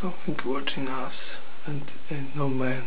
something watching us and, and no man.